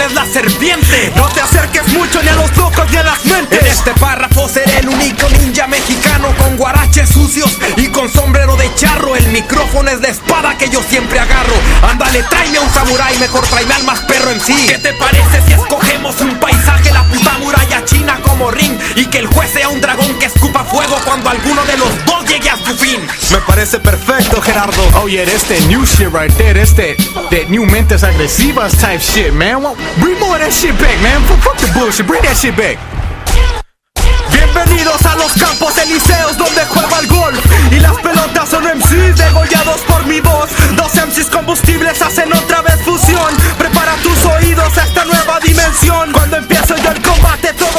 es la serpiente. No te acerques mucho ni a los locos ni a las mentes. En este párrafo seré el único ninja mexicano con guaraches sucios y con sombrero de charro. El micrófono es la espada que yo siempre agarro. Ándale, tráeme a un samurái, mejor tráeme al más perro en sí. ¿Qué te parece si escogemos un paisaje, la puta Y que el juez sea un dragón que escupa fuego cuando alguno de los dos llegue a su fin. Me parece perfecto, Gerardo. Oh yeah, that's that new shit right there. That's that new mentes agresivas type shit, man. Well, bring more that shit back, man. Fuck, the bullshit. Bring that shit back. Bienvenidos a los campos elíseos donde juega el golf Y las pelotas son MCs degollados por mi voz Dos MCs combustibles hacen otra vez fusión Prepara tus oídos a esta nueva dimensión Cuando empiezo yo el combate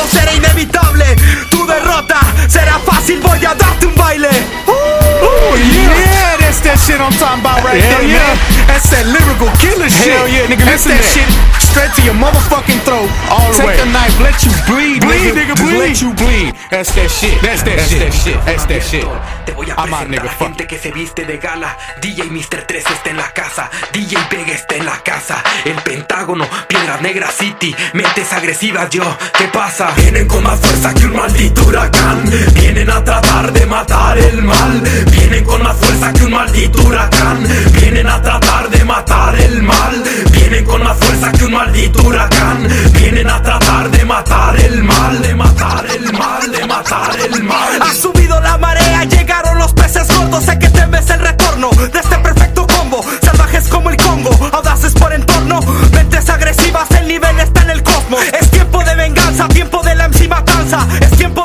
será inevitable. Tu derrota será fácil, voy a darte un baile. Oh yeah, that's that shit I'm talking about right Hell there, yeah. That's that lyrical killer shit. Hell yeah, nigga, That's listen that to shit straight to your motherfucking throat. All the Take way. a knife, let you bleed, Bleed, nigga. nigga, bleed. Let you bleed. That's that shit. That's that shit. That shit. That's that shit. Te voy a I'm out, nigga. a Fuck. gente que se viste de gala. DJ Mr. 3 está en la casa. DJ Vega está en la casa. El Pentágono, Piedras Negras City. Mentes agresivas, yo. ¿Qué pasa? Vienen con más fuerza que un maldito huracán. Vienen a tratar de matar el mal. Vienen con más fuerza que un maldito huracán. Vienen a tratar de matar el mal. Vienen con más fuerza que un maldito huracán. Vienen a tratar de matar el mal. De matar el mal, de matar el mal. Ha subido la marea, llegaron los peces gordos Sé que temes el retorno de este perfecto combo Salvajes como el Congo, audaces por entorno Mentes agresivas, el nivel está en el cosmos Es tiempo de venganza, tiempo de la MC matanza Es tiempo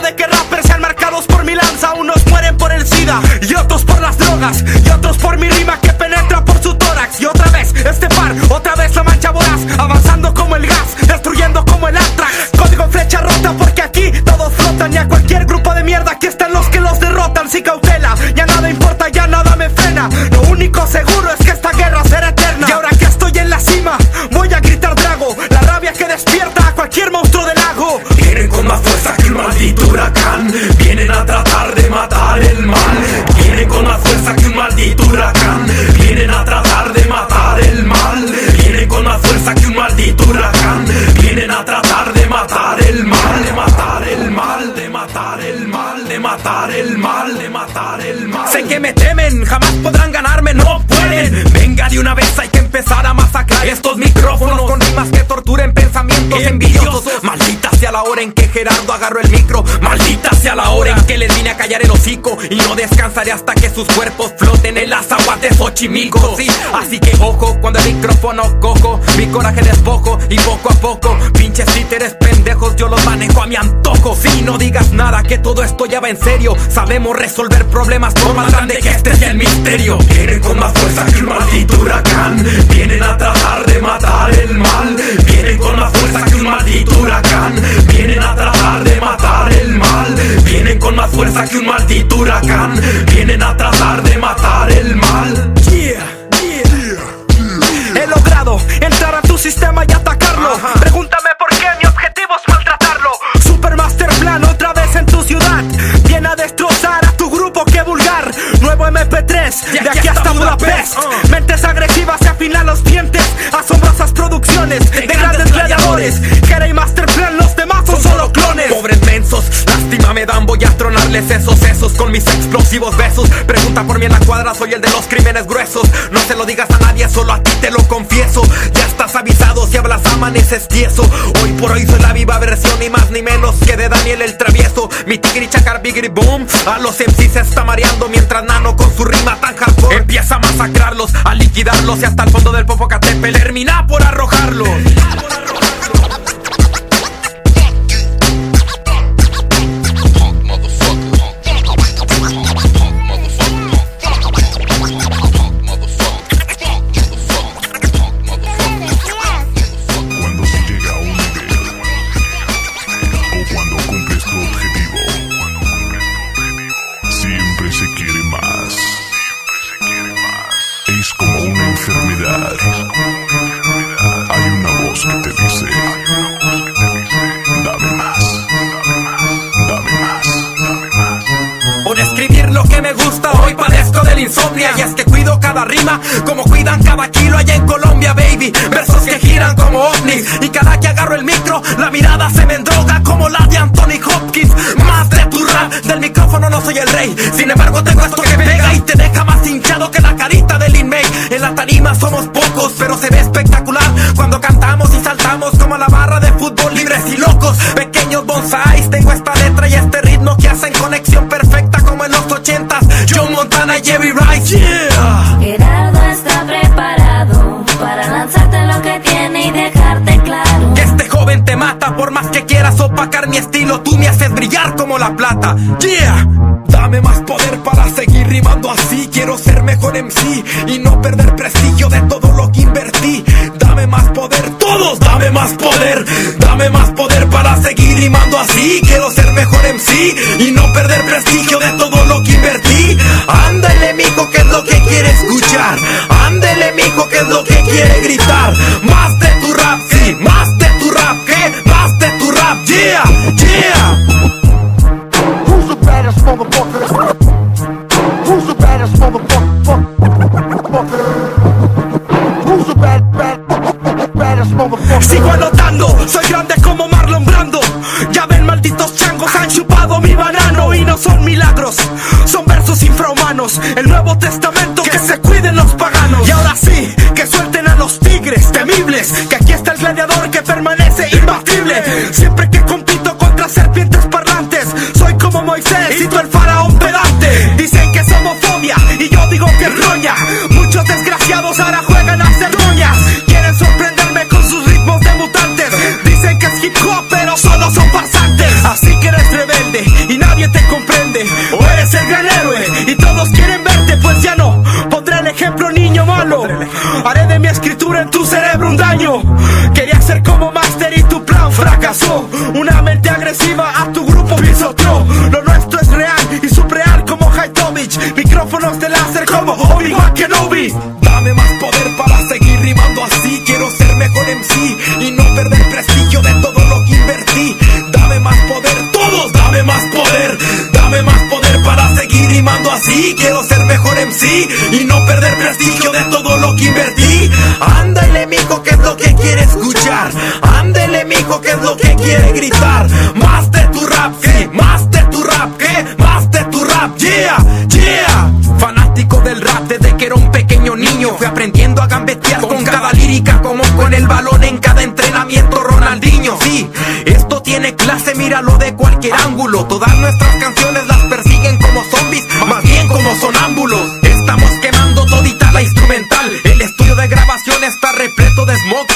lanza Unos mueren por el SIDA y otros por las drogas Y otros por mi rima que penetra por su tórax. Y otra vez este par, otra vez la mancha voraz Avanzando como el gas, destruyendo como el Antrax. Código flecha rota porque aquí todos flotan Y a cualquier grupo de mierda aquí están los que los derrotan Sin cautela, ya nada importa, ya nada me frena. Lo único seguro es que esta guerra será eterna. Y ahora que estoy en la cima, voy a gritar drago La rabia que despierta a cualquier monstruo del lago Vienen con más fuerza que un maldito huracán. Vienen a tratar de matar el mal. Vienen con más fuerza que un maldito huracán. Vienen a tratar de matar el mal. Vienen con más fuerza que un maldito huracán. Vienen a tratar de matar el mal. De matar el mal. De matar el mal. De matar el mal. De matar el mal. Sé que me temen, jamás podrán ganarme, no pueden. Venga de una vez, hay que empezar a masacrar estos micrófonos con rimas que torturen pensamientos envidiosos. Maldita sea la hora en que Gerardo agarró el micro. Maldita sea la hora en que les vine a callar el hocico. Y no descansaré hasta que sus cuerpos floten en las aguas de Xochimilco. Sí, así que ojo cuando el micrófono cojo. Mi coraje despojo y poco a poco. Pinches títeres pendejos, yo los manejo a mi antojo. Sí, no digas nada, que todo esto ya va en serio. Sabemos resolver problemas por más grande que este sea el misterio. Vienen con más fuerza que un maldito huracán. Vienen a tratar de matar el mal. Vienen con más fuerza que un maldito huracán. Vienen a tratar de matar el mal. Vienen con más fuerza que un maldito huracán. Vienen a tratar de matar el mal. Yeah. He logrado entrar a tu sistema y atacarlo. Pregúntame por qué, mi objetivo es maltratarlo. Supermaster Plan otra vez en tu ciudad. Viene a destrozar a tu grupo, que vulgar. Nuevo MP3, de aquí hasta Budapest. Mentes agresivas y afilan los dientes Asombrosas producciones de grandes gladiadores voy a tronarles esos sesos con mis explosivos besos. Pregunta por mí en la cuadra, soy el de los crímenes gruesos. No se lo digas a nadie, solo a ti te lo confieso. Ya estás avisado, si hablas amaneces tieso. Hoy por hoy soy la viva versión, ni más ni menos que de Daniel el travieso. Mi tigri chacar bigri boom, a los MCs se está mareando mientras Nano con su rima tan hardcore empieza a masacrarlos, a liquidarlos y hasta el fondo del Popocatépetl termina por arrojarlos. Y es que cuido cada rima como cuidan cada kilo allá en Colombia, baby. Versos que giran como ovnis Y cada que agarro el micro, la mirada se me endroga como la de Anthony Hopkins. Más de tu rap, del micrófono no soy el rey. Sin embargo tengo esto que pega y te deja más hinchado que la carita de Lin En la tarima somos pocos, pero se ve espectacular. Cuando cantamos y saltamos como la barra de fútbol libres y locos. Pequeños bonsais, tengo esta letra y este ritmo que hacen conexión Jerry Rice, yeah Gerardo está preparado para lanzarte lo que tiene y dejarte claro. Que este joven te mata por más que quieras opacar mi estilo, tú me haces brillar como la plata. Yeah. Dame más poder para seguir rimando así. Quiero ser mejor en sí y no perder prestigio de todo lo que invertí. Dame más poder, todos dame más poder. Dame más poder para seguir rimando así. Quiero ser mejor en sí y no perder prestigio de todo lo que invertí. Ándale, mijo, que es lo que quiere escuchar. Ándale, mijo, que es lo que quiere gritar. Más de tu rap, sí, más de tu rap, ¿qué? Más de tu rap, yeah, yeah. Who's the baddest motherfucker? Who's the baddest motherfucker? Who's the bad, bad, baddest motherfucker? Sigo anotando, soy grande como Marlon Brando. Ya ven, malditos changos, han chupado mi banano y no son milagros, son infrahumanos. El Nuevo Testamento, que se cuiden los paganos. Y ahora sí, que suelten a los tigres temibles. Que aquí está el gladiador que permanece imbatible. Siempre que compito contra serpientes parlantes, soy como Moisés y tú el faraón pedante. Dicen que es homofobia y yo digo que es roña. Muchos desgraciados ahora juegan a ser doñas. Quieren sorprenderme con sus ritmos de mutantes. Dicen que es hip hop, pero solo son farsantes. Comprende. O eres el gran héroe y todos quieren verte, pues ya no. Pondré el ejemplo, niño malo. Haré de mi escritura en tu cerebro un daño. Quería ser como Master y tu plan fracasó. Una mente agresiva a tu grupo pisoteó. Lo nuestro es real y subreal como Haitovich. Micrófonos de láser como Obi-Wan Kenobi. Dame más poder para seguir rimando así. Quiero ser mejor en sí y no Quiero ser mejor en sí y no perder prestigio de todo lo que invertí. Ándale, mijo, que es lo que quiere escuchar. Ándale, mijo, que es lo que quiere gritar. Más de tu rap, sí, más de tu rap, ¿qué? Más de tu rap, yeah, yeah. Fanático del rap desde que era un pequeño niño. Fui aprendiendo a gambetear con cada lírica, como con el balón en cada entrenamiento. Ronaldinho, sí, esto tiene clase, míralo de cualquier ángulo. Todas nuestras canciones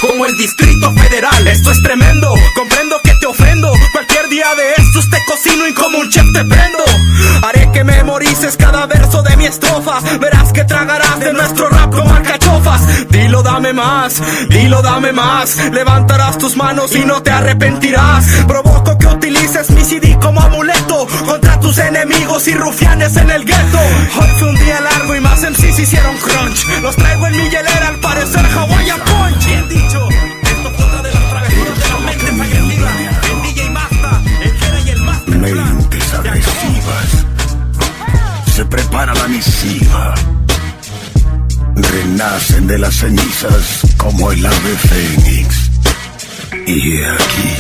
como el Distrito Federal. Esto es tremendo, comprendo que te ofendo. Cualquier día de estos te cocino y como un chef te prendo. Haré que memorices cada verso de mi estrofa. Verás que tragarás de nuestro rap como alcachofas. Dilo, dame más, dilo, dame más. Levantarás tus manos y no te arrepentirás. Provoco que utilices mi CD como amuleto contra tus enemigos y rufianes en el gueto. Hoy fue un día largo y más MCs hicieron crunch. Los traigo en mi hielera al parecer Hawaiian Punch. Prepara la misiva. Renacen de las cenizas como el ave fénix. Y aquí.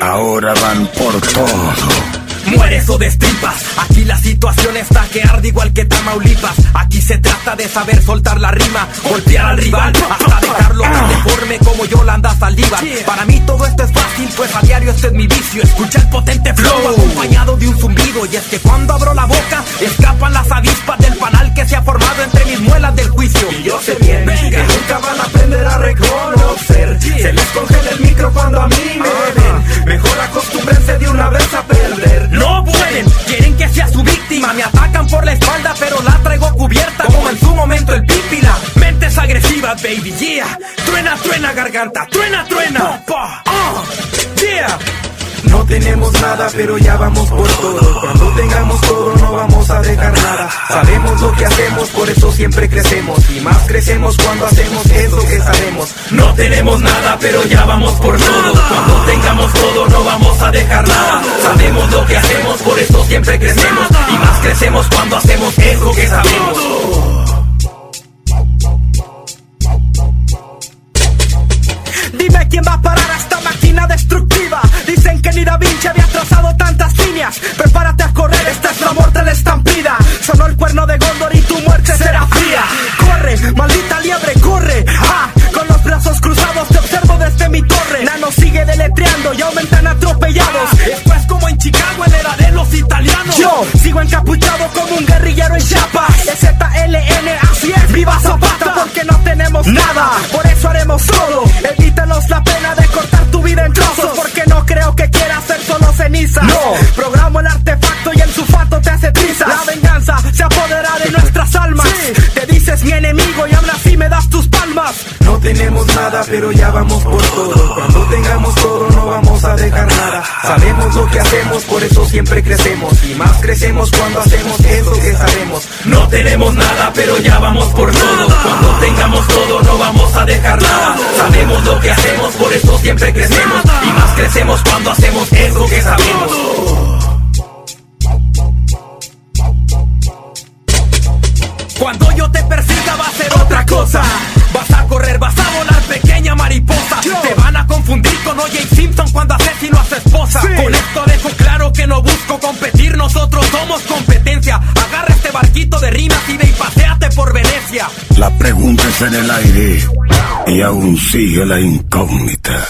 Ahora van por todo. Mueres o destripas. Aquí la situación está que arde igual que Tamaulipas. Aquí se trata de saber soltar la rima, golpear al rival, hasta dejarlo tan deforme como Yolanda Saldívar. Para mí todo esto es fácil, pues a diario este es mi vicio. Escucha el potente flow acompañado de un zumbido. Y es que cuando abro la boca, escapan las avispas del panal que se ha formado entre mis muelas del juicio. Y yo sé bien que nunca van a aprender a reconocer. Se les congela el micro cuando a mí me ven. Siempre crecemos. Y más crecemos cuando hacemos eso que sabemos. No tenemos nada, pero ya vamos por todo. Cuando tengamos todo, no vamos a dejar nada. Sabemos lo que hacemos, por eso siempre crecemos. Y más crecemos cuando hacemos eso que sabemos. Dime quién va a parar a esta máquina destructiva. Dicen que ni Da Vinci había trazado tantas líneas. Prepárate sigo encapuchado como un guerrillero en Chiapas. ZLN, así es, viva Zapata, porque no tenemos nada. Por eso haremos todo. Evítanos la pena de cortar tu vida en trozos, porque no creo que quieras ser solo ceniza. No, programo el artefacto y el sulfato te hace trizas. La venganza se apodera de nuestras almas. Te dices mi enemigo y aún así me das tus palmas. Tenemos nada, pero ya vamos por todo. Cuando tengamos todo, no vamos a dejar nada. Sabemos lo que hacemos, por eso siempre crecemos. Y más crecemos cuando hacemos eso que sabemos. No tenemos nada, pero ya vamos por todo. Cuando tengamos todo, no vamos a dejar nada. Sabemos lo que hacemos, por eso siempre crecemos. Y más crecemos cuando hacemos eso que sabemos. Cuando yo te persiga va a ser otra cosa. Vas a correr, vas a volar, pequeña mariposa. Te van a confundir con O.J. Simpson cuando asesino a su esposa. Con esto dejo claro que no busco competir, nosotros somos competencia. Agarra este barquito de rimas y ve y paseate por Venecia. La pregunta es en el aire y aún sigue la incógnita.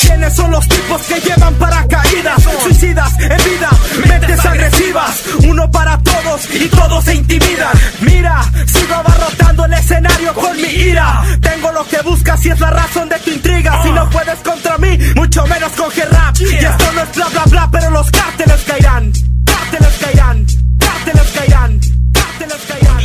¿Quiénes son los tipos que llevan paracaídas? Suicidas en vida, mentes agresivas. Uno para todos y todos se intimidan. Mira, sigo abarrotando el escenario con mi ira. Tengo lo que buscas y es la razón de tu intriga. Si no puedes contra mí, mucho menos con rap. Y esto no es bla bla bla, pero los cárteles caerán. Cárteles caerán. Cárteles caerán. Cárteles caerán.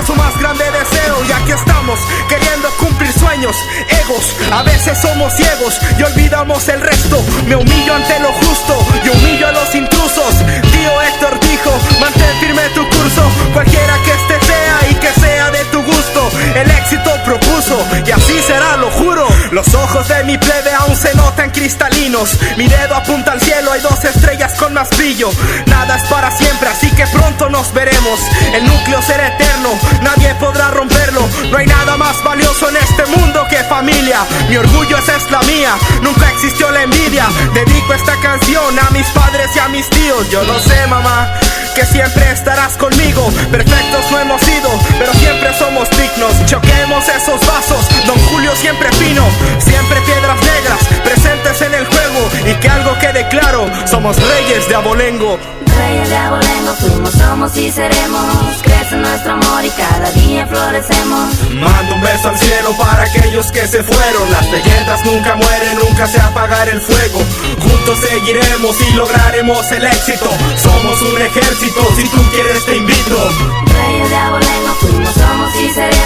Fue su más grande deseo y aquí estamos queriendo cumplir sueños, egos. A veces somos ciegos y olvidamos el resto. Me humillo ante lo justo y humillo a los intrusos. Tío Héctor dijo, mantén firme tu curso, cualquiera que este sea y que sea El éxito propuso y así será, lo juro. Los ojos de mi plebe aún se notan cristalinos. Mi dedo apunta al cielo, hay dos estrellas con más brillo. Nada es para siempre, así que pronto nos veremos. El núcleo será eterno, nadie podrá romperlo. No hay nada más valioso en este mundo que familia. Mi orgullo esa es la mía, nunca existió la envidia. Dedico esta canción a mis padres y a mis tíos. Yo lo sé, mamá que siempre estarás conmigo. Perfectos no hemos sido, pero siempre somos dignos. Choquemos esos vasos, don Julio siempre fino, siempre piedras negras presentes en el juego. Y que algo quede claro, somos reyes de abolengo. Reyes de abolengo fuimos, somos y seremos. Crece nuestro amor y cada día florecemos. Mando un beso al cielo para aquellos que se fueron. Las leyendas nunca mueren, nunca se apagará el fuego. Juntos seguiremos y lograremos el éxito. Somos un ejército, si tú quieres te invito. Reyes de abolengo fuimos, somos y seremos.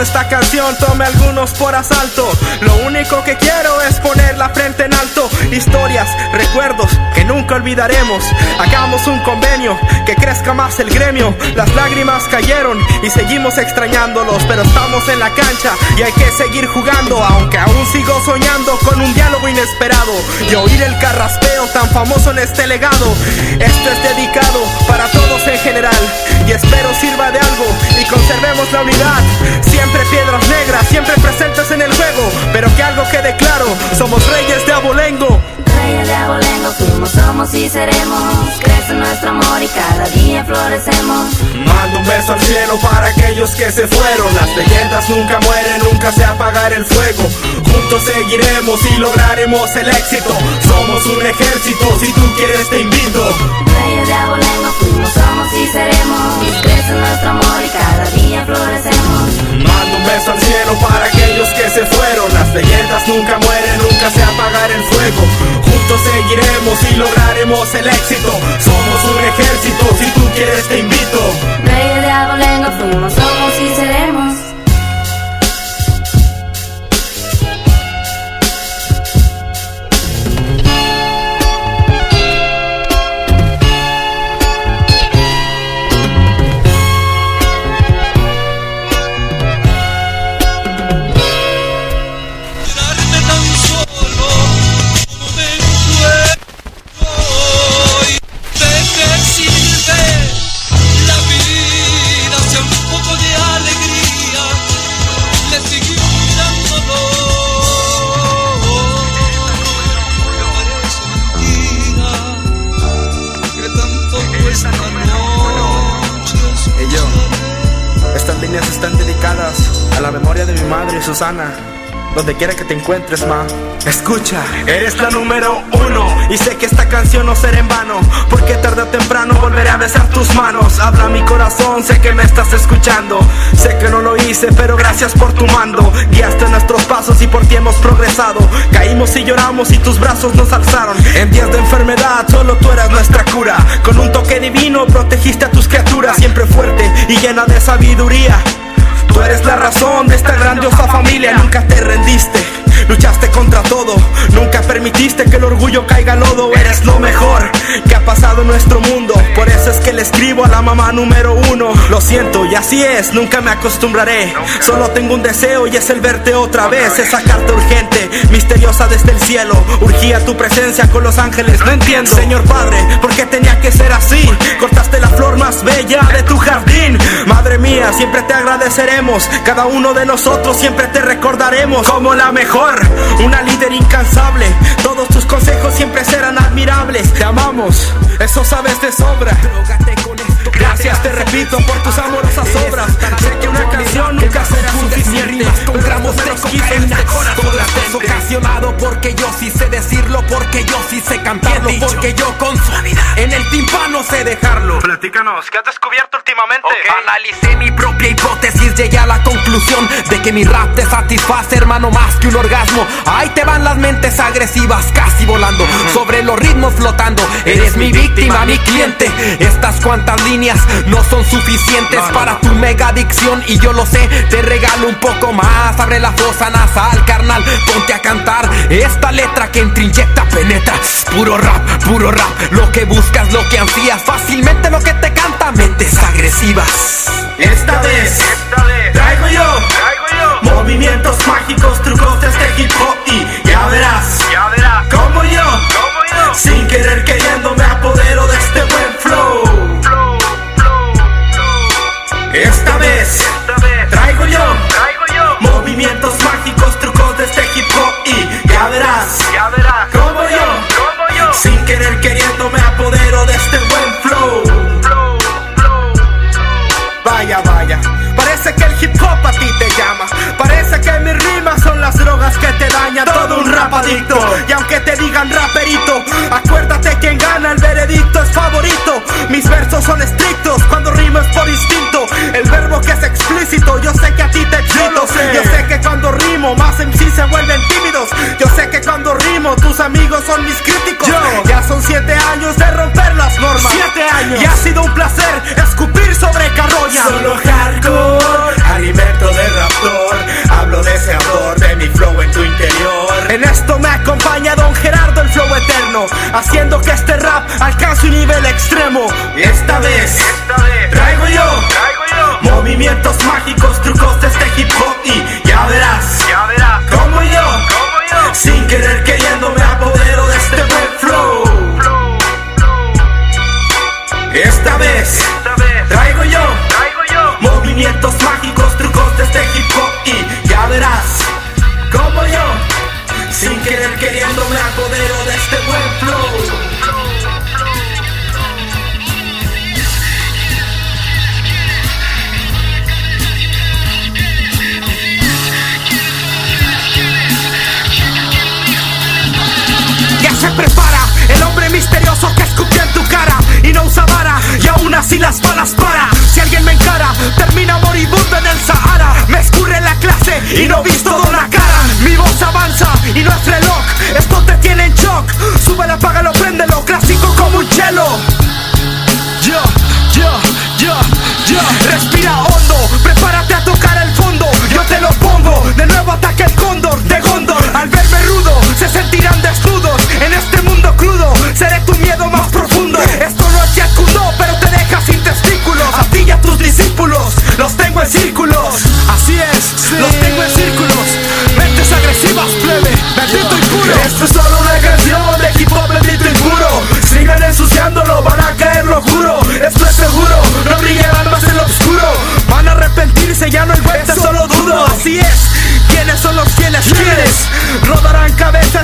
Esta canción tome algunos por asalto. Lo único que quiero es poner la frente en alto. Historias, recuerdos que nunca olvidaremos. Hagamos un convenio que crezca más el gremio. Las lágrimas cayeron y seguimos extrañándolos. Pero estamos en la cancha y hay que seguir jugando. Aunque aún sigo soñando con un diálogo inesperado. Y oír el carraspeo tan famoso en este legado. Esto es dedicado para todos en general. Y espero sirva de algo y conservemos la unidad. Siempre piedras negras, siempre presentes en el juego. Pero que algo quede claro, somos reyes de abolengo. Reyes de abolengo fuimos, somos y seremos. Crece nuestro amor y cada día florecemos. Mando un beso al cielo para aquellos que se fueron. Las leyendas nunca mueren, nunca se apagará el fuego. Juntos seguiremos y lograremos el éxito. Somos un ejército, si tú quieres te invito. Reyes de abolengo fuimos, somos y seremos. Crece nuestro amor y cada día florecemos. Mando un beso al cielo para aquellos que se fueron. Las leyendas nunca mueren, nunca se apagará el fuego. Seguiremos y lograremos el éxito. Somos un ejército, Donde quiera que te encuentres, ma. Escucha, eres la número uno. Y sé que esta canción no será en vano. Porque tarde o temprano volveré a besar tus manos. Habla mi corazón, sé que me estás escuchando. Sé que no lo hice, pero gracias por tu mando. Guiaste nuestros pasos y por ti hemos progresado. Caímos y lloramos y tus brazos nos alzaron. En días de enfermedad, solo tú eras nuestra cura. Con un toque divino protegiste a tus criaturas. Siempre fuerte y llena de sabiduría. Tú eres la razón de esta grandiosa familia, nunca te rendiste. Luchaste contra todo, nunca permitiste que el orgullo caiga lodo. Eres lo mejor que ha pasado en nuestro mundo. Por eso es que le escribo a la mamá número uno. Lo siento, y así es, nunca me acostumbraré. Solo tengo un deseo y es el verte otra vez. Esa carta urgente, misteriosa desde el cielo. Urgía tu presencia con los ángeles, no entiendo. Señor Padre, ¿por qué tenía que ser así? Cortaste la flor más bella de tu jardín. Madre mía, siempre te agradeceremos. Cada uno de nosotros siempre te recordaremos como la mejor, una líder incansable. Todos tus consejos siempre serán admirables. Te amamos, eso sabes de sobra. Gracias, te repito, por tus amorosas obras. Sé que una canción nunca será suficiente. Un gramo de esquife Todo es ocasionado porque yo sí sé decirlo, porque yo sí sé cantarlo, porque yo con suavidad en el timpano sé dejarlo. Platícanos, ¿qué has descubierto últimamente? Analicé mi propia hipótesis, llegué a la conclusión de que mi rap te satisface, hermano, más que un orgasmo. Ahí te van las mentes agresivas, casi volando, sobre los ritmos flotando. Eres mi víctima, mi cliente. Estas cuantas líneas no son suficientes para tu mega adicción y yo lo sé, te regalo un poco más. Abre la fosa nasal, carnal, ponte a cantar. Esta letra que entre inyecta, penetra. Puro rap, puro rap, lo que buscas, lo que ansías, fácilmente lo que te canta, mentes agresivas. Esta vez, traigo yo, movimientos mágicos, trucos de este hip hop y ya verás, como yo, sin querer queriendo me apodero de movimientos mágicos, trucos de este hip hop y ya verás, como yo, sin querer queriendo me apodero de este buen flow. Vaya, vaya, parece que el hip rapadicto. Y aunque te digan raperito, acuérdate quien gana el veredicto es favorito. Mis versos son estrictos cuando rimo es por instinto. El verbo que es explícito, yo sé que a ti te excito. Yo sé que cuando rimo, más en sí se vuelven tímidos. Yo sé que cuando rimo, tus amigos son mis críticos. Ya son siete años de romper las normas. Siete años. Y ha sido un placer escupir sobre carroña. Solo hardcore, alimento de raptor. Hablo deseador de mi flow en tu interior. En esto me acompaña Don Gerardo, el flow eterno. Haciendo que este rap alcance un nivel extremo. Y esta vez, traigo yo, movimientos mágicos, trucos de este hip hop. Y ya verás, como yo,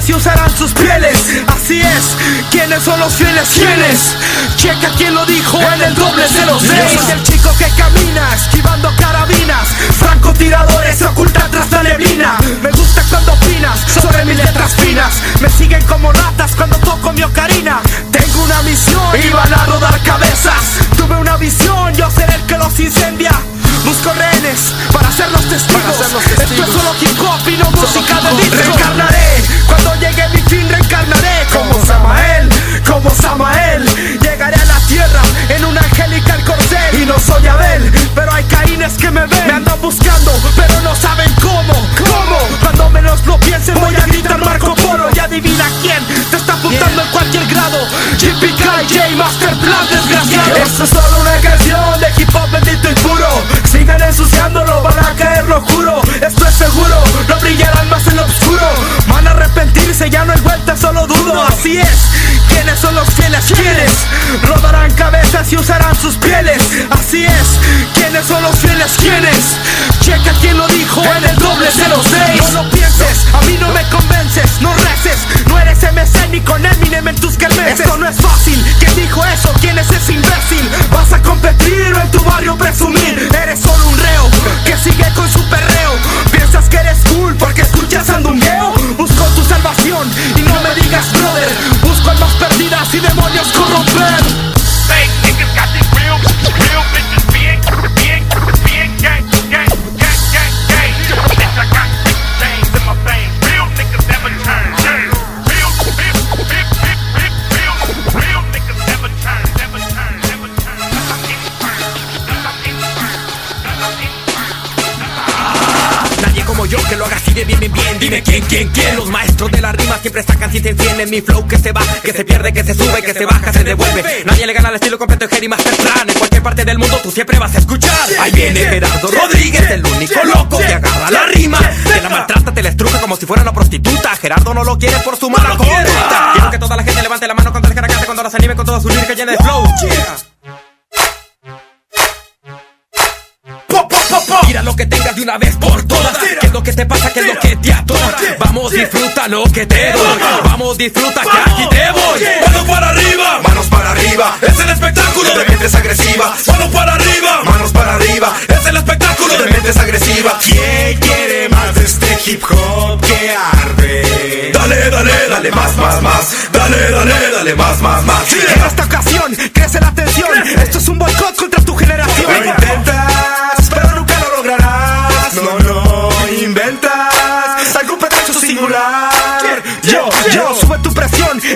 y usarán sus pieles. Así es, ¿quiénes son los fieles? ¿Quiénes? Checa quién lo dijo en el doble 06. Yo soy el chico que camina, esquivando carabinas. Francotiradores se ocultan tras la neblina. Me gusta cuando opinas sobre mis letras finas. Me siguen como ratas cuando toco mi ocarina. Tengo una misión y van a rodar cabezas. Tuve una visión, yo seré el que los incendia. Busco rehenes para ser los testigos. Esto es solo hip hop y no música de disco. Reencarnaré cuando llegue mi fin, reencarnaré como Samael, como Samael. Llegaré a la tierra en un angelical corcel. Y no soy Abel, pero hay caínes que me ven. Me andan buscando, pero no saben cómo. ¿Cómo? Cuando menos lo piensen, voy a gritar Marco Polo. Y adivina quién te está apuntando en cualquier grado. JPK, J Master Plan, desgraciado. Esto es solo una canción de hip hop bendito y puro. Sigan ensuciándolo, van a caer, lo juro. Esto es seguro, no brillarán más en lo oscuro. Van a arrepentirse, ya no hay vuelta, solo dudo. Así es, ¿quiénes son los fieles? ¿Quiénes? Rodarán cabezas y usarán sus pieles. Así es, ¿quiénes son los fieles? ¿Quiénes? Checa quién lo dijo en el doble 06. No lo pienses, a mí no me convences, no reces. No eres MC ni con Eminem en tus kermeses. Esto no es fácil, ¿quién dijo eso? ¿Quién es ese imbécil? ¿Vas a competir o en tu barrio presumir? Eres solo un reo que sigue con su perreo. ¿Piensas que eres cool porque escuchas andungueo? Busco tu salvación y no me digas brother. Busco almas perdidas y demonios corromper. Los maestros de la rima siempre sacan si encienden. Mi flow que se va, que se pierde, que se sube, que se baja, se devuelve. Nadie le gana al estilo completo de Jerry Masterplan. En cualquier parte del mundo tú siempre vas a escuchar. Ahí viene Gerardo Rodríguez, el único loco que agarra la rima. Te la maltrata, te la estruja como si fuera una prostituta. Gerardo no lo quiere por su mala conducta. Quiero que toda la gente levante la mano cuando el cara cante, cuando las anime con toda su lírica llena de flow. Mira lo que tengas de una vez por todas. ¿Qué es lo que te pasa? ¿Qué es lo que te atora? Vamos, disfruta lo que te doy. Vamos, disfruta que aquí te voy. Manos para arriba, manos para arriba. Es el espectáculo de mentes agresivas. Manos para arriba, manos para arriba. Es el espectáculo de mentes agresivas. ¿Quién quiere más de este hip hop que arde? Dale, dale, dale más, más, más. Dale, dale, dale más, más, más. En esta ocasión crece la tensión. Esto es un boicot contra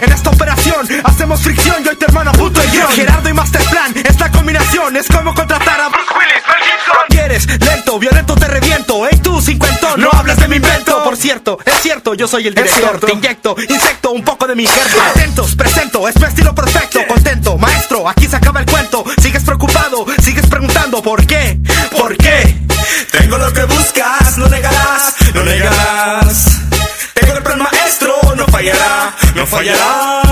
en esta operación. Hacemos fricción, yo y tu hermano puto y yo. Gerardo y Masterplan, es la combinación. Es como contratar a Bruce Willis, Mel Gibson. ¿Quieres? Lento, violento, te reviento. Ey, tú, cincuentón, no hables de mi invento. Por cierto, es cierto, yo soy el director. Te inyecto, insecto, un poco de mi injerto. Atentos, presento, es mi estilo perfecto. Contento, maestro, aquí se acaba el cuento. Sigues preocupado, sigues preguntando por qué. ¿Por qué? Tengo lo que buscas, no negarás, no negarás. No fallará.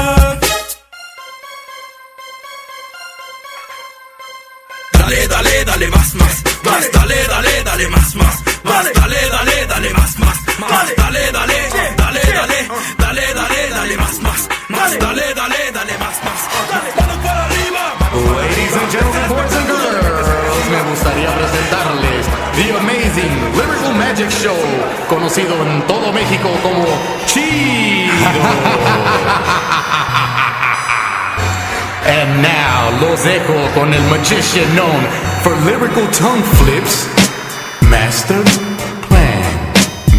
Dale, dale, dale más, más, más, dale, dale, dale más, más. más, dale, dale, dale más, más, más, dale, dale, dale, dale, dale, dale, dale más, más, más, dale, dale, dale más, más, dale, manos para arriba, Ladies and gentlemen, The Amazing Lyrical Magic Show, conocido en todo México como Chido. And now los dejo con el magician known for lyrical tongue flips, Master Plan.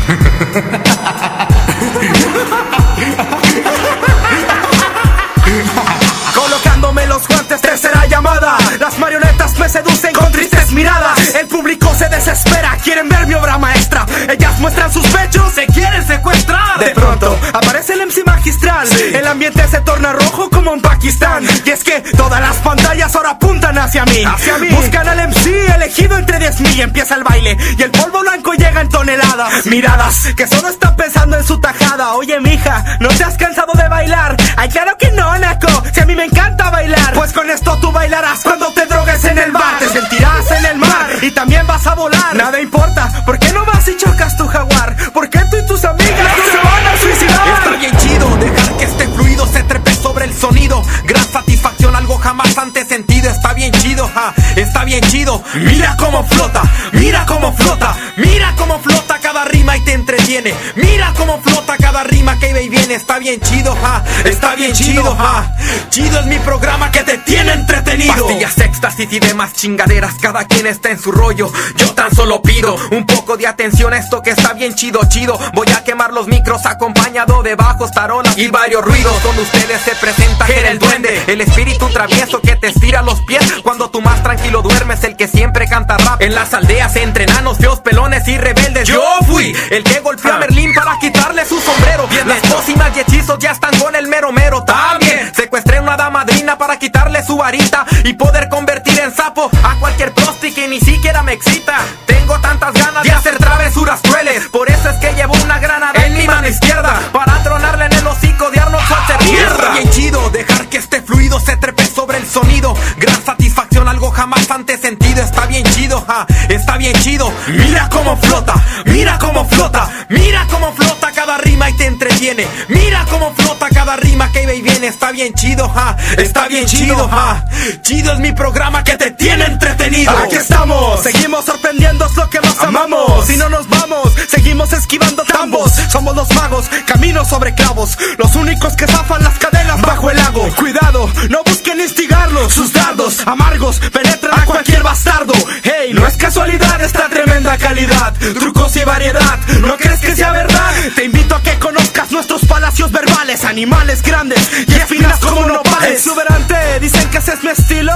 Colocándome los guantes, tercera llamada. Las marionetas me seducen con tristes miradas. El público se desespera, quieren ver mi obra maestra. Ellas muestran sus pechos, se quieren secuestrar. De pronto aparece el MC magistral. El ambiente se torna rojo como en Pakistán. Y es que todas las pantallas ahora apuntan hacia mí. Hacia mí. Buscan al MC elegido entre 10.000 y empieza el baile. Y el polvo blanco llega en toneladas. Miradas que solo están pensando en su tajada. Oye, mija, ¿no te has cansado de bailar? Ay, claro que no, Naco. Si a mí me encanta bailar. Pues con esto tú bailarás cuando te drogues en el bar. Te sentirás en el mar y también vas a volar. Nada importa, ¿por qué no vas y chocas tu jaguar? ¿Por qué tú y tus amigas no se van a suicidar? Está bien chido dejar que este fluido se trepe sobre el sonido. Gran satisfacción, algo jamás antes sentido. Está bien chido, ja, está bien chido. Mira cómo flota, mira cómo flota, mira cómo flota cada rima y te entretiene. Mira cómo flota cada rima que iba y viene. Está bien chido, ja, está bien chido, ja. Chido es mi programa que te tiene entretenido. Pastillas, éxtasis y demás chingaderas, cada quien está en su rollo. Yo tan solo pido un poco de atención a esto que está bien chido, chido. Voy a quemar los micros acompañado de bajos, tarolas y varios ruidos. Donde ustedes se presenta era el duende, el espíritu travieso que te estira los pies. Cuando tú más tranquilo duermes, el que siempre canta rap. En las aldeas entre enanos, feos, pelones y rebeldes. Yo fui el que golpeó a Merlín para quitarle su sombrero. Las pócimas y hechizos ya están con el mero mero. También secuestré una damadrina para quitarle su varita y poder convertir en sapo a cualquier prosti que ni siquiera me excita. Tengo tantas ganas de hacer travesuras crueles. Por eso es que llevo una granada en mi mano izquierda para tronarle en el hocico de Arnold Schwarzenegger. Bien chido dejar que este fluido se trepe sobre el sonido. Gran satisfacción, algo jamás antes sentido. Está bien chido, ja, está bien chido. Mira cómo flota, mira cómo flota, mira cómo flota cada rima y te entretiene. Mira cómo flota cada rima que iba y viene. Está bien chido, ja, está bien chido, ja. Chido es mi programa que te tiene entretenido. Aquí estamos, seguimos sorprendiendo es lo que más amamos. Si no nos vamos, seguimos esquivando tambos. Somos los magos, caminos sobre clavos. Los únicos que zafan las cadenas bajo el lago. Cuidado, no busquen instigarlos. Sus dardos amargos penetran a cualquier bastardo. Hey, no es casualidad esta tremenda calidad. Trucos y variedad, ¿no crees que sea verdad? Te invito a que conozcas nuestros palacios verbales. Animales grandes y espinas como nopales. Exuberante, dicen que ese es mi estilo.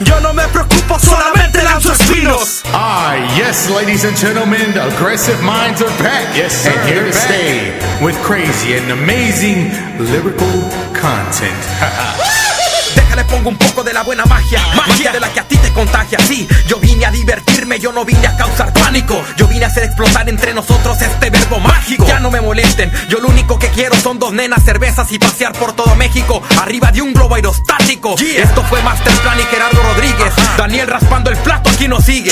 Yo no me preocupo, solamente lanzo espinos. Ah, yes, ladies and gentlemen, the aggressive minds are back. Yes, sir, And here to stay with crazy and amazing lyrical content. Déjale pongo un poco de la buena magia, magia de la que a ti te contagia. Sí, yo vine a divertirme, yo no vine a causar pánico. Yo vine a hacer explotar entre nosotros este verbo mágico. Ya no me molesten, yo lo único que quiero son dos nenas, cervezas y pasear por todo México arriba de un globo aerostático. Esto fue Masterplan y Gerardo Rodríguez. Daniel raspando el plato aquí nos sigue.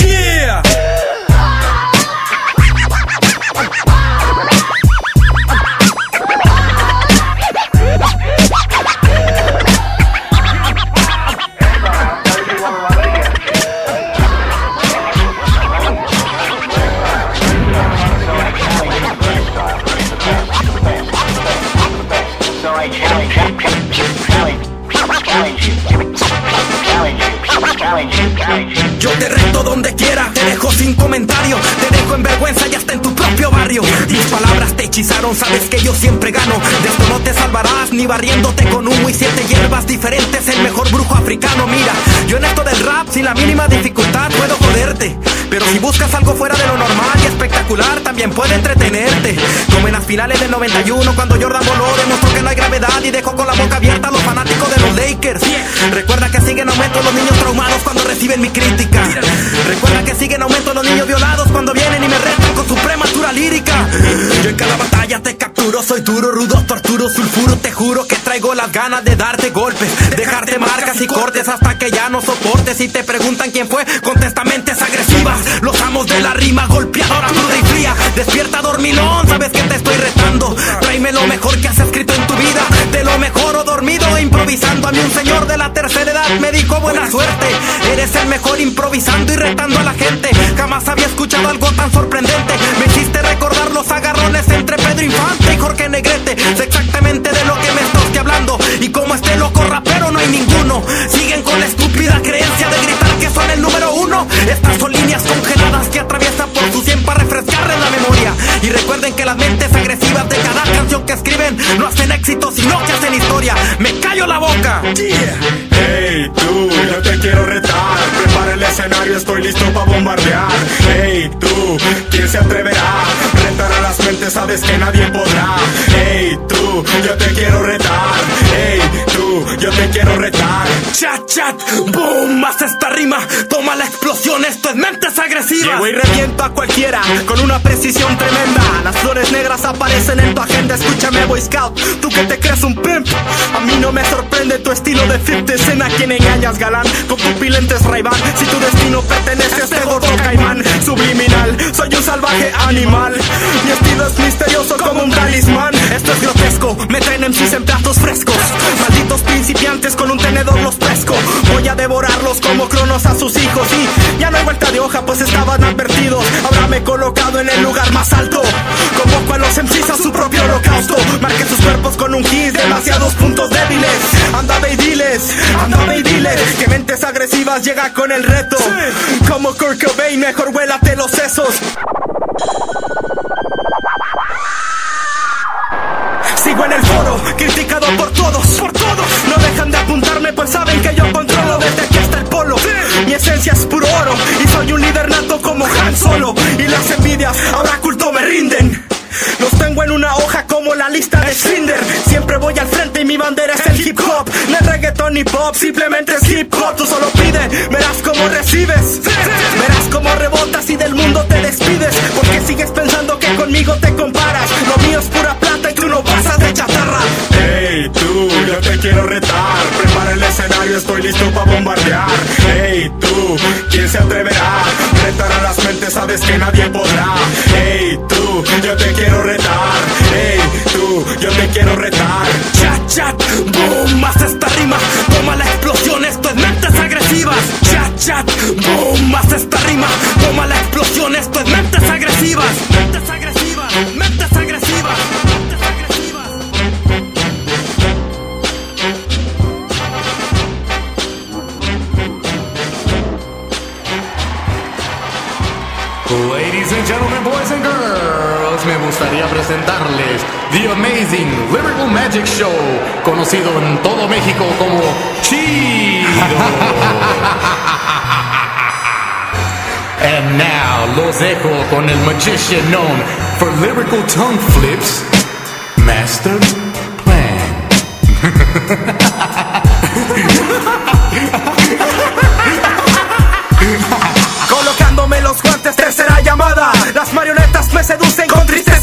Yo te reto donde quiera, te dejo sin comentario, te dejo en vergüenza y hasta en tu propio barrio. Mis palabras te hechizaron, sabes que yo siempre gano. De esto no te salvarás ni barriéndote con humo y siete hierbas diferentes. El mejor brujo africano, mira, yo en esto del rap sin la mínima dificultad puedo joderte. Pero si buscas algo fuera de lo normal y espectacular, también puede entretenerte. Como en las finales del 91, cuando Jordan voló, demostró que no hay gravedad y dejó con la boca abierta Recuerda que siguen aumento los niños traumados cuando reciben mi crítica. Recuerda que siguen aumento los niños violados cuando vienen y me retan con su prematura lírica. Yo en cada batalla te capturo, soy duro, rudo, torturo, sulfuro. Te juro que traigo las ganas de darte golpes, dejarte marcas y cortes hasta que ya no soportes. Si te preguntan quién fue, contesta mentes agresivas. Los amos de la rima, golpeadora, cruda y fría. Despierta, dormilón, sabes que te estoy retando. Tráeme lo mejor que has mejor o dormido, improvisando. A mí un señor de la tercera edad me dijo buena suerte. Eres el mejor improvisando y retando a la gente. Jamás había escuchado algo tan sorprendente. Me hiciste recordar los agarrones entre Pedro Infante y Jorge Negrete. Sé exactamente de lo que me estoy hablando. Y como este loco rapero no hay ninguno. Siguen con la estúpida creencia de gritar que son el número uno. Estas son líneas congeladas que atraviesan por su 100 para refrescarles la memoria. Y recuerden que las mentes agresivas de cada no hacen éxito, sino que hacen historia. Me callo la boca. Hey, tú, yo te quiero retar. Prepara el escenario, estoy listo para bombardear. Hey, tú, ¿quién se atreverá? Retar a las mentes, sabes que nadie podrá. Hey, tú, yo te quiero retar. Hey, tú, yo te quiero retar. Chat, chat, boom, haz esta rima. Toma la explosión, esto es mentes agresivas. Llego y reviento a cualquiera con una precisión tremenda. Las flores negras aparecen en tu agenda. Escúchame, Boy Scout, tú que te crees un pimp. A mí no me sorprende tu estilo de 50 cent a quien engañas, galán. Con pupilentes ray Si tu destino pertenece a este gordo caimán subliminal, soy un salvaje animal. Mi estilo es misterioso como un talismán. Esto es grotesco, me traen MCs en platos frescos. Malditos principiantes con un tenedor los pesco. Voy a devorarlos como cronos a sus hijos. Y ya no hay vuelta de hoja, pues estaban advertidos. Ahora me he colocado en el lugar más alto. Convoco a los MCs a su Marqué sus cuerpos con un kiss, demasiados puntos débiles. Anda, ve y diles, anda, ve y diles. Que mentes agresivas llega con el reto. Como Kurt Cobain, mejor huélate los sesos. Sigo en el foro, criticado por todos, por todos. No dejan de apuntarme, pues saben que yo controlo desde aquí hasta el polo. Mi esencia es puro oro y soy un líder nato como Han Solo. Y las envidias ahora culto me rinden. Como la lista de Schindler. Siempre voy al frente y mi bandera es el hip hop. No es reggaeton ni pop, simplemente es hip hop. Tú solo pide, verás cómo recibes. Verás cómo rebotas y del mundo te despides. Porque sigues pensando que conmigo te comparas. Lo mío es pura plata y tú no pasas de chatarra. Hey, tú, yo te quiero retar. Prepara el escenario, estoy listo para bombardear. Hey, tú, ¿quién se atreverá? Retar a las mentes, sabes que nadie podrá. Hey, tú, yo te quiero retar. Yo te quiero retar. Chat, chat, boom, haz esta rima. Toma la explosión, esto es mentes agresivas. Chat, chat, boom, haz esta rima. Toma la explosión, esto es mentes me gustaría presentarles The Amazing Lyrical Magic Show, conocido en todo México como Chido. And now los dejo con el magician known for lyrical tongue flips, Master Plan. Colocándome los guantes, tercera llamada. Las marionetas me seducen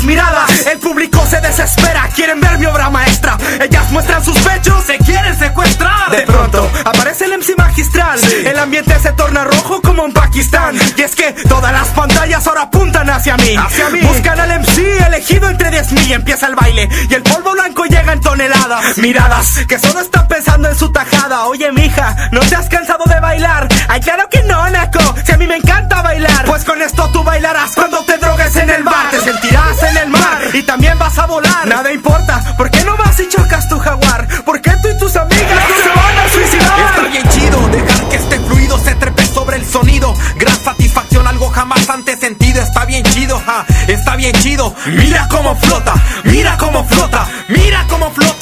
miradas. El público se desespera, quieren ver mi obra maestra. Ellas muestran sus pechos, se quieren secuestrar. De pronto aparece el MC magistral. El ambiente se torna rojo como en Pakistán. Y es que todas las pantallas ahora apuntan hacia mí. Hacia mí. Buscan al MC elegido entre 10.000 y empieza el baile. Y el polvo blanco llega en toneladas. Miradas que solo están pensando en su tajada. Oye, mija, ¿no te has cansado de bailar? Ay, claro que no, Naco. Si a mí me encanta bailar. Pues con esto tú bailarás cuando te drogues en el bar. Te sentirás y también vas a volar. Nada importa, ¿por qué no vas y chocas tu jaguar? ¿Por qué tú y tus amigas no se van a suicidar? Está bien chido dejar que este fluido se trepe sobre el sonido. Gran satisfacción, algo jamás antes sentido. Está bien chido, ja, está bien chido. Mira cómo flota, mira cómo flota, mira cómo flota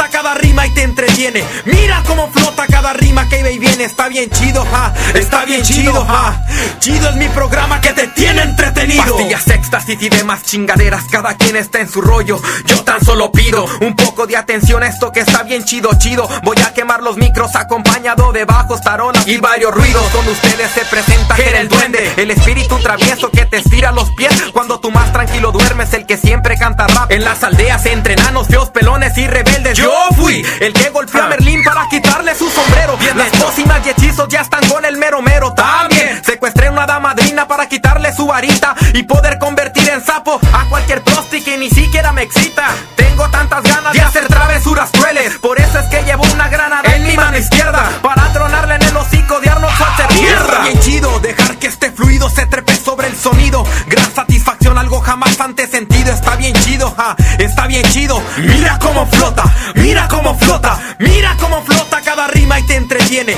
te entretiene. Mira cómo flota cada rima que iba y viene. Está bien chido, ja. Está bien chido, ja. Chido es mi programa que te tiene entretenido. Pastillas, éxtasis y demás chingaderas. Cada quien está en su rollo. Yo tan solo pido un poco de atención a esto que está bien chido, chido. Voy a quemar los micros acompañado de bajos, tarolas y varios ruidos. Con ustedes se presenta Ger el duende, el espíritu travieso que te estira los pies. Cuando tú más tranquilo duermes, el que siempre canta rap. En las aldeas entre enanos, feos, pelones y rebeldes. Yo fui el que golpeó a Merlín para quitarle su sombrero. Las pócimas y hechizos ya están con el mero mero. También secuestré una damadrina para quitarle su varita y poder convertir en sapo a cualquier prosti que ni siquiera me excita. Tengo tantas ganas de hacer travesuras crueles. Por eso es que llevo una granada en mi mano izquierda para tronarle en el hocico de Arnold Schwarzenegger. Está bien chido dejar que este fluido se trepe sobre el sonido. Gran satisfacción, algo jamás antes sentido. Está bien chido, ja, está bien chido. Mira cómo flota, mira cómo flota, mira cómo flota cada rima y te entretiene.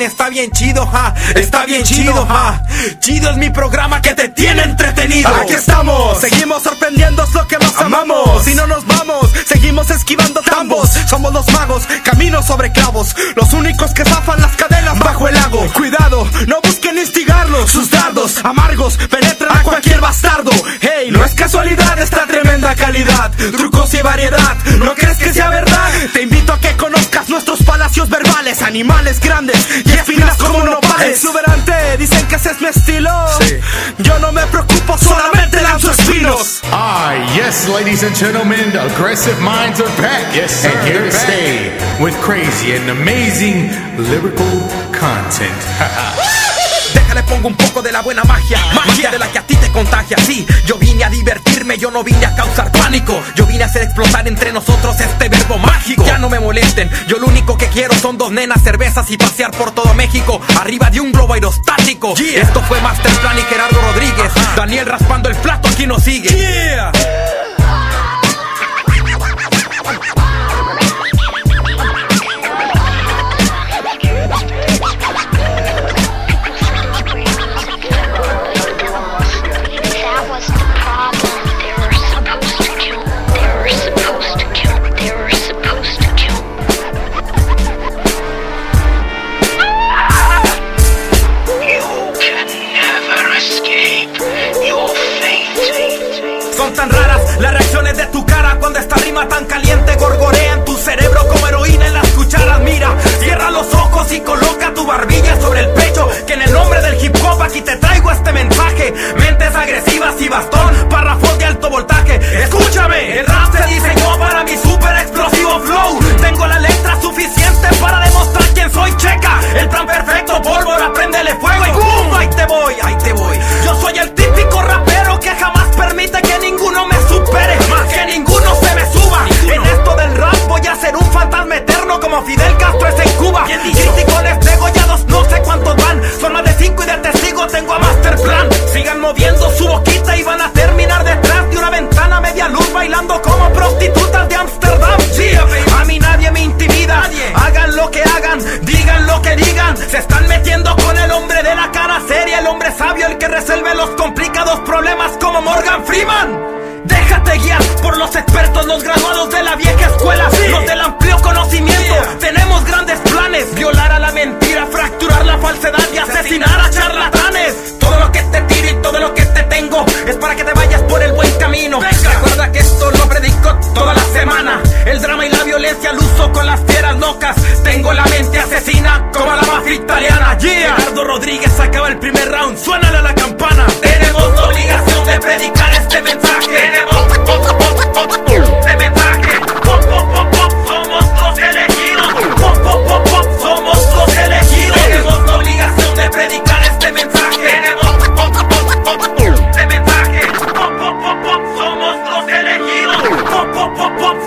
Está bien chido, ja, está bien chido, ja. Chido es mi programa que te tiene entretenido. Aquí estamos, seguimos sorprendiendo es lo que más amamos. Si no nos vamos, seguimos esquivando tambos. Somos los magos, caminos sobre clavos. Los únicos que zafan las cadenas bajo el lago. Cuidado, no busquen instigarlos. Sus dardos amargos penetran a cualquier bastardo. Hey, no es casualidad esta tremenda calidad. Trucos y variedad, ¿no crees que sea verdad? Te invito a que conozcas nuestros palacios verbales. Animales grandes y espinas como nopales. Exuberante, dicen que ese es mi estilo. Yo no me preocupo, solamente lanzo espinos. Ah, yes, ladies and gentlemen, aggressive minds are back. Yes, sir, And here to back. stay with crazy and amazing lyrical content. Déjale pongo un poco de la buena magia, magia de la que a ti te contagia. Sí, yo vine a divertirme, yo no vine a causar pánico. Yo vine a hacer explotar entre nosotros este verbo mágico. Ya no me molesten, yo lo único que quiero son dos nenas, cervezas y pasear por todo México arriba de un globo aerostático. Esto fue Masterplan y Gerardo Rodríguez. Daniel raspando el plato aquí nos sigue. That Morgan Freeman. Déjate guiar por los expertos, los graduados de la vieja escuela, los del amplio conocimiento. Tenemos grandes planes: violar a la mentira, fracturar la falsedad y asesinar a charlatanes. Todo lo que te tiro y todo lo que te tengo es para que te vayas por el buen camino. Recuerda que esto lo predico toda la semana. El drama y la violencia al uso con las fieras locas. Tengo la mente asesina como la mafia italiana. Yeah. Gerardo Rodríguez acaba el primer round. Suénale a la campana. Tenemos la obligación de predicar este mensaje.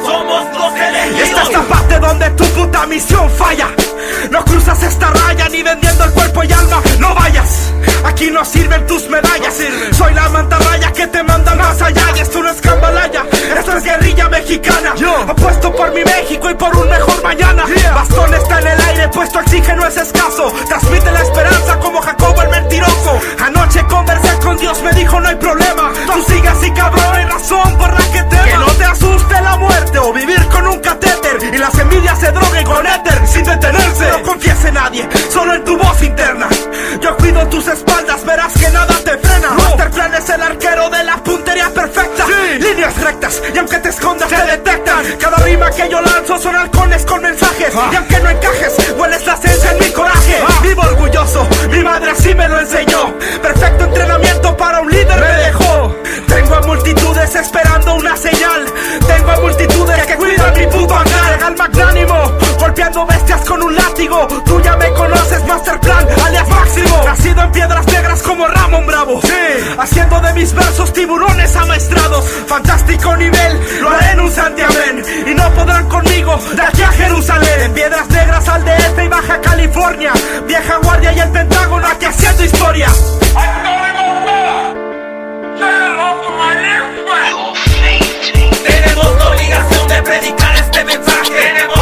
Somos los elegidos. Esta es la parte donde tu puta misión falla. No cruzas esta raya ni vendiendo el cuerpo y alma. No vayas. Aquí no sirven tus medallas. Soy la mantarraya que te manda más allá. Y esto no es cambalaya. Esto es guerrilla mexicana. Apuesto por mi México y por un mejor mañana. Bastón está en el aire, puesto oxígeno es escaso. Transmite la esperanza como Jacobo el mentiroso. Anoche conversé con Dios, me dijo no hay problema. Tú sigas y cabrón, hay razón por la que temas. Que no te asuste la muerte o vivir con un Y las envidias se droguen con éter sin detenerse. No confíes en nadie, solo en tu voz interna. Yo cuido tus espaldas, verás que nada te frena. Masterplan es el arquero de la puntería perfecta. Líneas rectas, y aunque te escondas, te detectan. Cada rima que yo lanzo son halcones con mensajes. Y aunque no encajes, hueles la esencia en mi coraje. Vivo orgulloso, mi madre así me lo enseñó. Perfecto entrenamiento para un líder me dejó. Tengo a multitudes esperando una señal. Tengo a multitudes que cuidan mi puto hangar. Al magnánimo, golpeando Tú ya me conoces, Masterplan, alias Máximo. Nacido en piedras negras como Ramón Bravo. Haciendo de mis versos tiburones amaestrados. Fantástico nivel, lo haré en un santiamén. Y no podrán conmigo de aquí a Jerusalén. En piedras negras al DF y Baja California. Vieja guardia y el Pentágono aquí haciendo historia. Tenemos la obligación de predicar este mensaje. Tenemos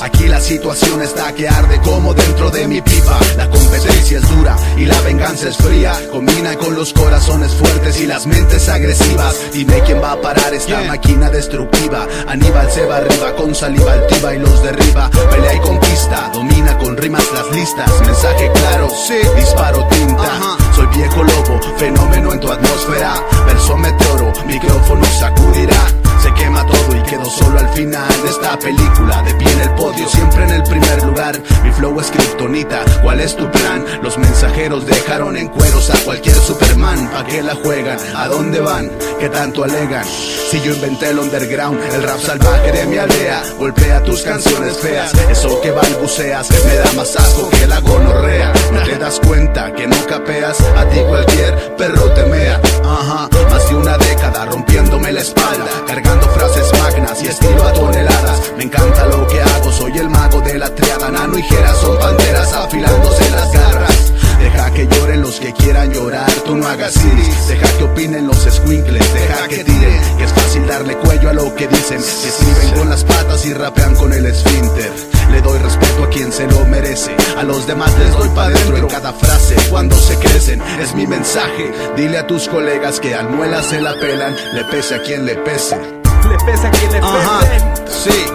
Aquí la situación está que arde como dentro de mi pipa. La competencia es dura y la venganza es fría. Combina con los corazones fuertes y las mentes agresivas. Dime quién va a parar esta máquina destructiva. Aníbal se va arriba con saliva altiva y los derriba. Pelea y conquista, domina con rimas las listas. Mensaje claro, sí, disparo tinta. Viejo lobo, fenómeno en tu atmósfera. Verso meteoro, micrófono sacudirá. Se quema todo y quedo solo al final de esta película. De pie en el podio, siempre en el primer lugar. Mi flow es kriptonita, ¿cuál es tu plan? Los mensajeros dejaron en cueros a cualquier Superman. ¿Pa' qué la juegan? ¿A dónde van? ¿Qué tanto alegan? Si yo inventé el underground, el rap salvaje de mi aldea. Golpea tus canciones feas, eso que balbuceas me da más asco que la gonorrea. No te das cuenta que no capeas, a ti cualquier perro te mea. Ajá, de una década rompiéndome la espalda, cargando frases magnas y estilo a toneladas. Me encanta lo que hago, soy el mago de la triada. Nano y Jera son panteras afilándose las garras. Deja que lloren los que quieran llorar, tú no hagas iris. Deja que opinen los squinkles, deja que tiren. Que es fácil darle cuello a lo que dicen. Se escriben con las patas y rapean con el esfínter. Le doy respeto a quien se lo merece. A los demás les doy pa' dentro en cada frase. Cuando se crecen, es mi mensaje. Dile a tus colegas que al muela se la pelan, le pese a quien le pese. Le pese a quien le Ajá, pese. sí.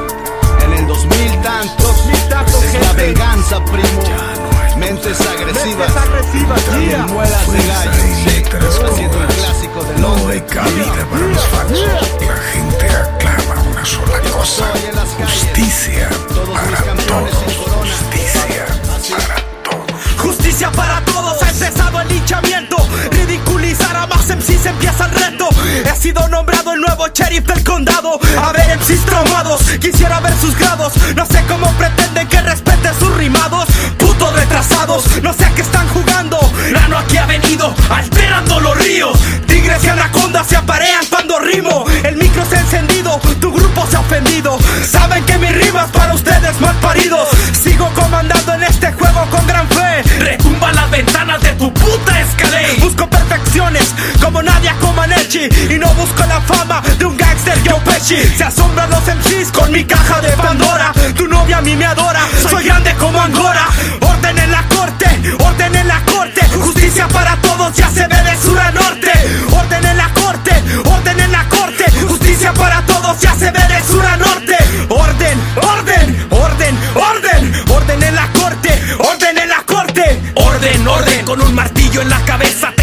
En el 2000 tantos. 2000 tantos, es la venganza, primo. Mentes agresivas. Mentes agresivas, yeah. Muelas de gallo. Sí. Haciendo el clásico de No Londres. hay cabida para los falsos. La gente aclama una sola cosa. Justicia para todos. Justicia para Justicia para todos, ha empezado el linchamiento. Ridiculizar a más MCs empieza el reto. He sido nombrado el nuevo sheriff del condado. A ver, MCs traumados, quisiera ver sus grados. No sé cómo pretenden que respete sus rimados. Putos retrasados, no sé a qué están jugando. Nano aquí ha venido, alterando los ríos. Tigres y anacondas se aparean cuando rimo. El micro se ha encendido, tu grupo se ha ofendido. Saben que mis rimas para ustedes mal paridos. Sigo comandando en este juego con gran fe. Retumban las ventanas de tu puta escalé. Busco perfecciones como Nadia Comaneci. Y no busco la fama de un gangster Joe Pesci. Se asombran los MCs con mi caja de Pandora. Tu novia a mí me adora. Soy grande como Angora. Orden en la corte, orden en la corte. Justicia para todos, ya se ve de sur a norte. Orden en la corte, orden en la corte. Justicia para todos, ya se ve de sur a norte. Orden, orden, orden, orden. Orden en la corte, orden en la corte. Orden, orden, con un martillo en la cabeza.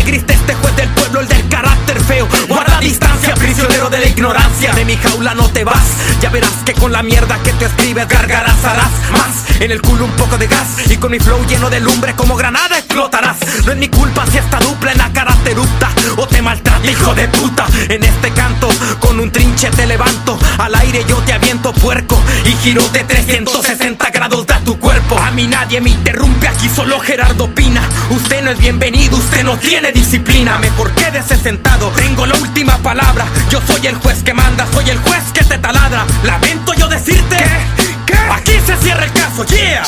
Distancia, prisionero de la ignorancia. De mi jaula no te vas. Ya verás que con la mierda que te escribes gargarás harás más. En el culo un poco de gas y con mi flow lleno de lumbre como granada explotarás. No es mi culpa si esta dupla en la cara te erupta o te maltrata, hijo de puta. En este canto, con un trinche te levanto. Al aire yo te aviento puerco y giro de 360 grados da tu cuerpo. A mí nadie me interrumpe, aquí solo Gerardo opina. Usted no es bienvenido, usted no tiene disciplina. Mejor quédese sentado, tengo la última palabra. Yo soy el juez que manda, soy el juez que te taladra. Lamento yo decirte que, aquí se cierra el caso, yeah.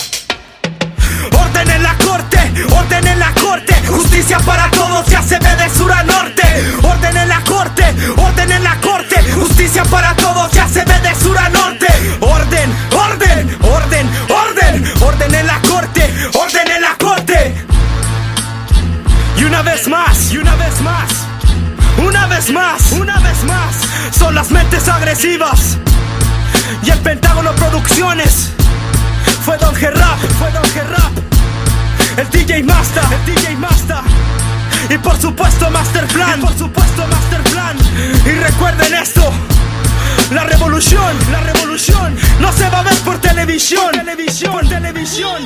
Orden en la corte, orden en la corte, justicia para todos ya se ve de sur a norte. Orden en la corte, orden en la corte, justicia para todos ya se ve de sur a norte. Orden, orden, orden, orden, orden en la corte, orden en la corte. Y una vez más, y una vez más son las mentes agresivas. Y el Pentágono Producciones fue Don Gerrap, fue Don Gerrap. El DJ Masta, el DJ Masta. Y por supuesto Masterplan, por supuesto Masterplan. Y recuerden esto. La revolución, la revolución no se va a ver por televisión, televisión, por televisión.